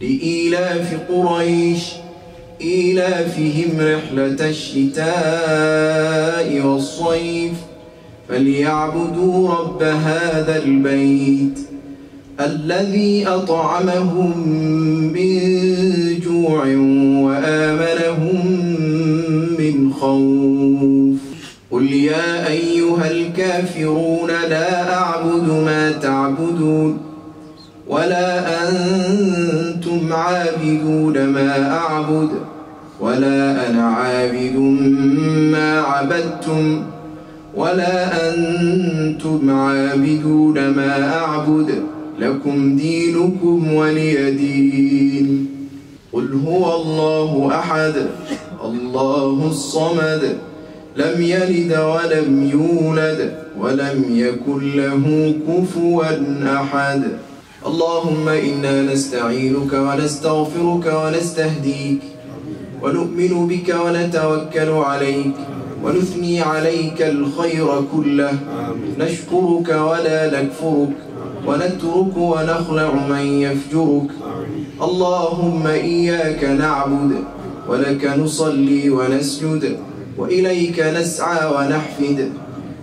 لإيلاف قريش إيلافهم رحلة الشتاء والصيف. فليعبدوا رب هذا البيت الذي أطعمهم من جوع وآمنهم من خوف. قل يا أيها الكافرون لا أعبد ما تعبدون. ولا أنتم عابدون ما أعبد ولا أنا عابد ما عبدتم ولا أنتم عابدون ما أعبد لكم دينكم ولي دين قل هو الله أحد الله الصمد لم يلد ولم يولد ولم يكن له كفوا أحد اللهم إنا نستعينك ونستغفرك ونستهديك ونؤمن بك ونتوكل عليك ونثني عليك الخير كله نشكرك ولا نكفرك ونترك ونخلع من يفجرك اللهم إياك نعبد ولك نصلي ونسجد وإليك نسعى ونحفد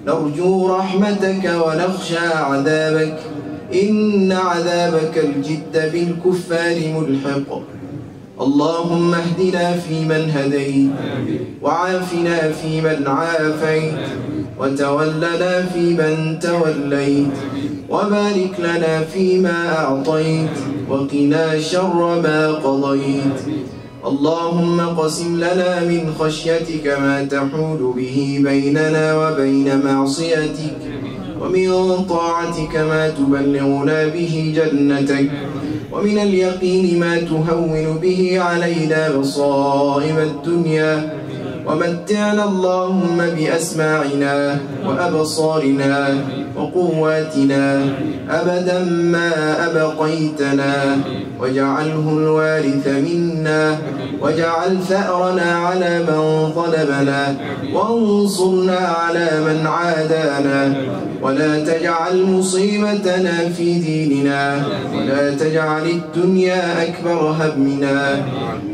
نرجو رحمتك ونخشى عذابك إن عذابك الجد بالكفار ملحق. اللهم اهدنا فيمن هديت وعافنا فيمن عافيت وتولنا فيمن توليت وبارك لنا فيما أعطيت وقنا شر ما قضيت. اللهم قسم لنا من خشيتك ما تحول به بيننا وبين معصيتك. ومن طاعتك ما تبلغنا به جنتك ومن اليقين ما تهون به علينا مصائب الدنيا. ومتعنا اللهم بأسماعنا وأبصارنا وقواتنا. أبدا ما أبقيتنا. واجعله الوارث منا. واجعل ثأرنا على من ظلمنا. وانصرنا على من عادانا. ولا تجعل مصيبتنا في ديننا. ولا تجعل الدنيا أكبر همنا.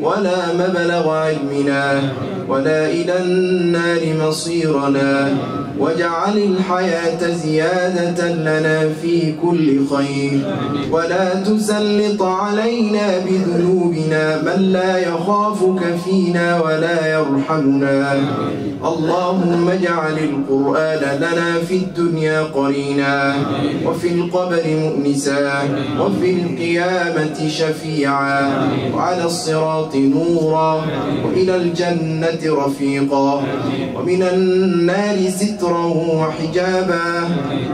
ولا مبلغ علمنا. ولا إلى النار مصيرنا واجعل الحياة زيادة لنا في كل خير. ولا تسلط علينا بذنوبنا من لا يخافك فينا ولا يرحمنا. اللهم اجعل القرآن لنا في الدنيا قرينا وفي القبر مؤنسا وفي القيامة شفيعا وعلى الصراط نورا وإلى الجنة رفيقا ومن النار سترا وحجابا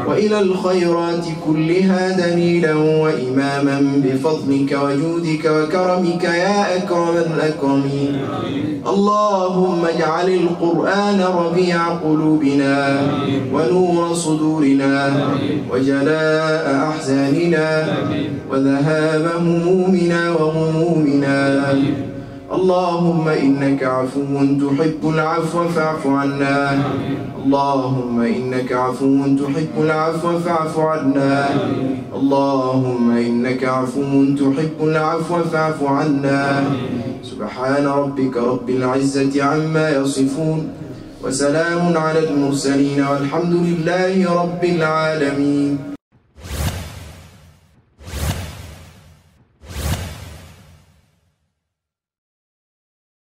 وإلى الخيرات كلها دليلا وإماما بفضلك وجودك وكرمك يا أكرم الأكرمين. اللهم اجعل القرآن ربيع قلوبنا ونور صدورنا وجلاء أحزاننا وذهاب همومنا وغمومنا. اللهم إنك عفو تحب العفو فاعف عنا. اللهم إنك عفو تحب العفو فاعف عنا. اللهم إنك عفو تحب العفو فاعف عنا. سبحان ربك رب العزة عما يصفون. وسلام على المرسلين والحمد لله رب العالمين.